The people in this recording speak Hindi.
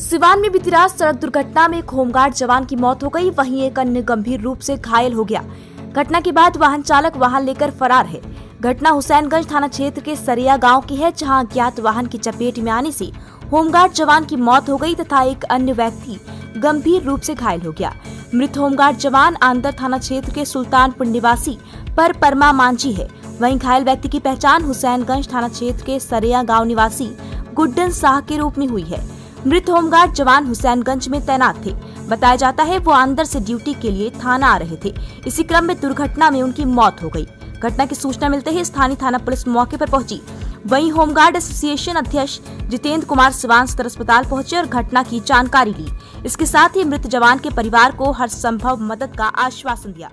सिवान में बीती रात सड़क दुर्घटना में एक होमगार्ड जवान की मौत हो गई। वहीं एक अन्य गंभीर रूप से घायल हो गया। घटना के बाद वाहन चालक वाहन लेकर फरार है। घटना हुसैनगंज थाना क्षेत्र के सरिया गाँव की है, जहाँ अज्ञात वाहन की चपेट में आने से होमगार्ड जवान की मौत हो गई तथा एक अन्य व्यक्ति गंभीर रूप से घायल हो गया। मृत होमगार्ड जवान आंदर थाना क्षेत्र के सुल्तानपुर निवासी पर परमा मांझी है। वहीं घायल व्यक्ति की पहचान हुसैनगंज थाना क्षेत्र के सरिया गाँव निवासी गुड्डन शाह के रूप में हुई है। मृत होमगार्ड जवान हुसैनगंज में तैनात थे। बताया जाता है, वो अंदर से ड्यूटी के लिए थाना आ रहे थे। इसी क्रम में दुर्घटना में उनकी मौत हो गई। घटना की सूचना मिलते ही स्थानीय थाना पुलिस मौके पर पहुँची। वहीं होमगार्ड एसोसिएशन अध्यक्ष जितेंद्र कुमार सिवान सदर अस्पताल पहुँचे और घटना की जानकारी ली। इसके साथ ही मृत जवान के परिवार को हर संभव मदद का आश्वासन दिया।